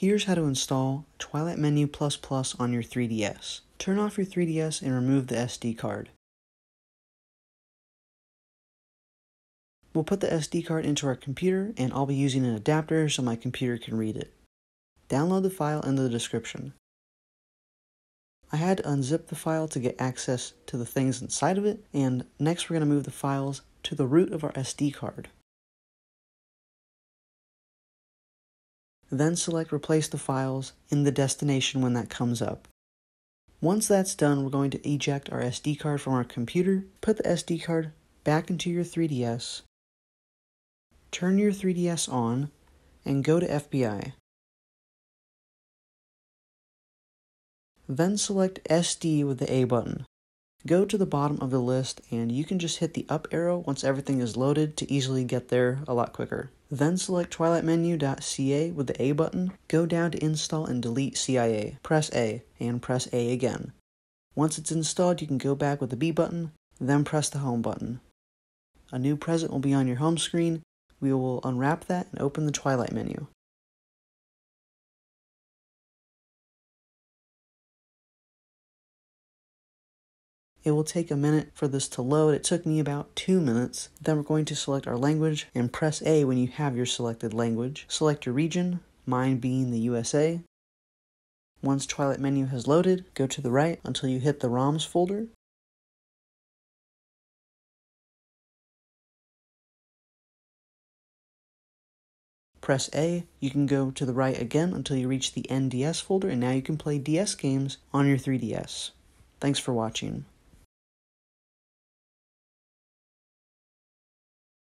Here's how to install Twilight Menu Plus Plus on your 3DS. Turn off your 3DS and remove the SD card. We'll put the SD card into our computer and I'll be using an adapter so my computer can read it. Download the file in the description. I had to unzip the file to get access to the things inside of it, and next we're going to move the files to the root of our SD card. Then select Replace the files in the destination when that comes up. Once that's done, we're going to eject our SD card from our computer, put the SD card back into your 3DS, turn your 3DS on, and go to FBI. Then select SD with the A button. Go to the bottom of the list and you can just hit the up arrow once everything is loaded to easily get there a lot quicker. Then select twilightmenu.cia with the A button, go down to install and delete CIA, press A, and press A again. Once it's installed, you can go back with the B button, then press the home button. A new present will be on your home screen. We will unwrap that and open the Twilight menu. It will take a minute for this to load. It took me about two minutes. Then we're going to select our language and press A when you have your selected language. Select your region, mine being the USA. Once Twilight menu has loaded, go to the right until you hit the ROMs folder. Press A, you can go to the right again until you reach the NDS folder, and now you can play DS games on your 3DS. Thanks for watching.